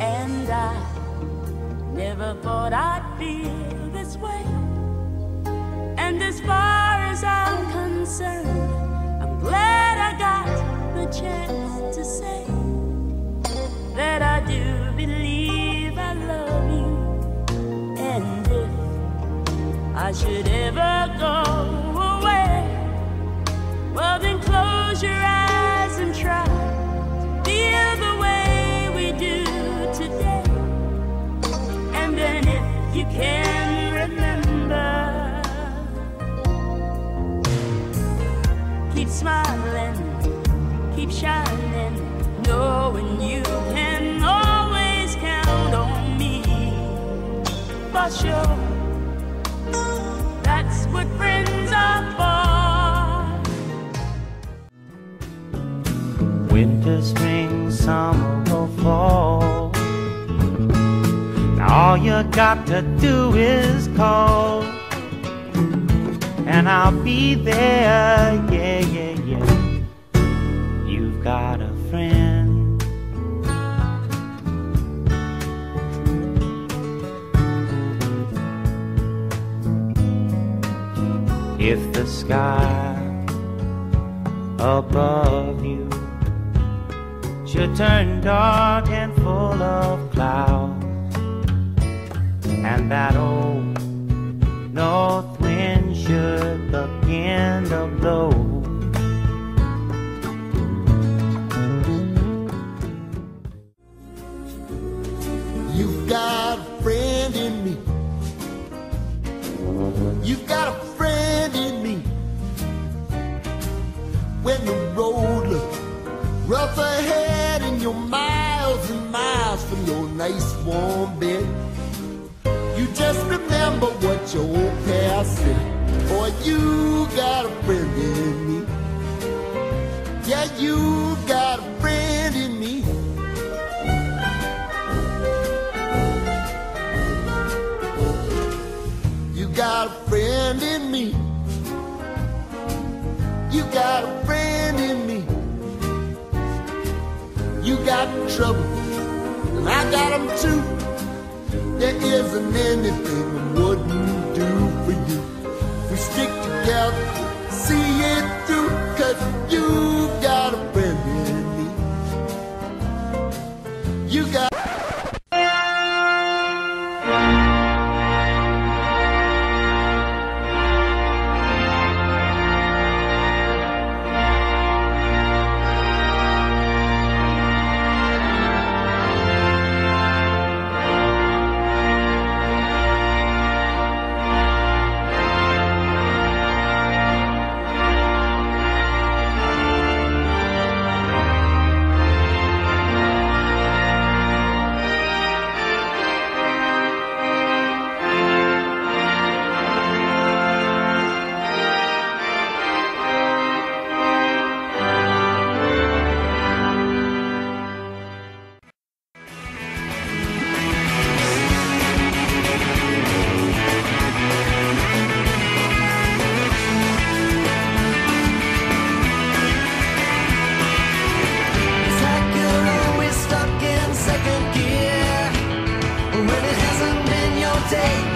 And I never thought I'd feel this way. And as keep smiling, keep shining, knowing you can always count on me. For sure, that's what friends are for. Winter, spring, summer, or fall. All you got to do is call, and I'll be there. Yeah, yeah, yeah. You've got a friend. If the sky above you should turn dark and full of clouds, and that old begin to. You've got a friend in me. You've got a friend in me. When the road looks rough ahead and you're miles and miles from your nice warm bed, you just remember what your old past said. Boy, you got a friend in me. Yeah, you got a friend in me. You got a friend in me. You got a friend in me. You got trouble, and I got them too. There isn't anything I wouldn't do for you. We stick together, see it. take